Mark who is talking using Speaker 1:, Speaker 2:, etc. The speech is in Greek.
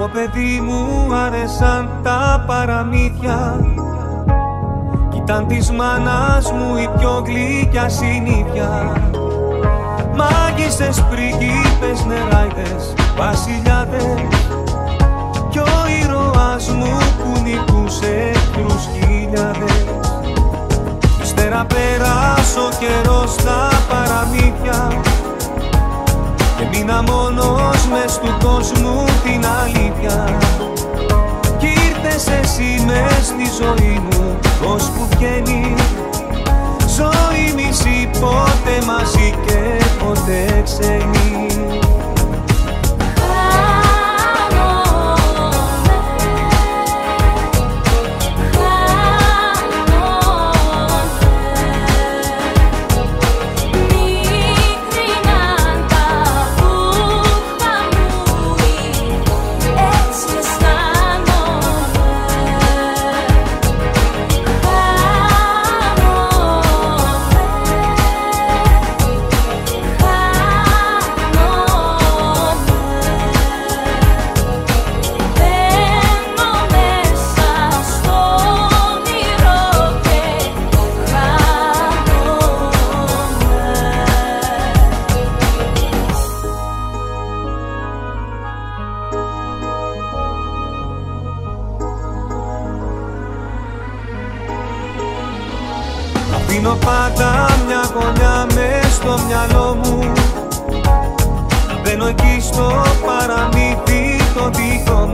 Speaker 1: Από παιδί μου άρεσαν τα παραμύθια. Κοίταν της μάνας μου η πιο γλυκιά συνήθεια. Μάγισσες, πριγκίπες, νεράιδες, βασιλιάδες. Κι ο ήρωας μου που νικούσε τους χιλιάδες. Ύστερα πέρασε ο καιρός στα παραμύθια. Και μείνα μόνος μες μισή πότε μαζί και ποτέ ξένη Αφήνω πάντα μια γωνιά μες στο μυαλό μου. Μπαίνω εκεί στο παραμύθι το δικό μου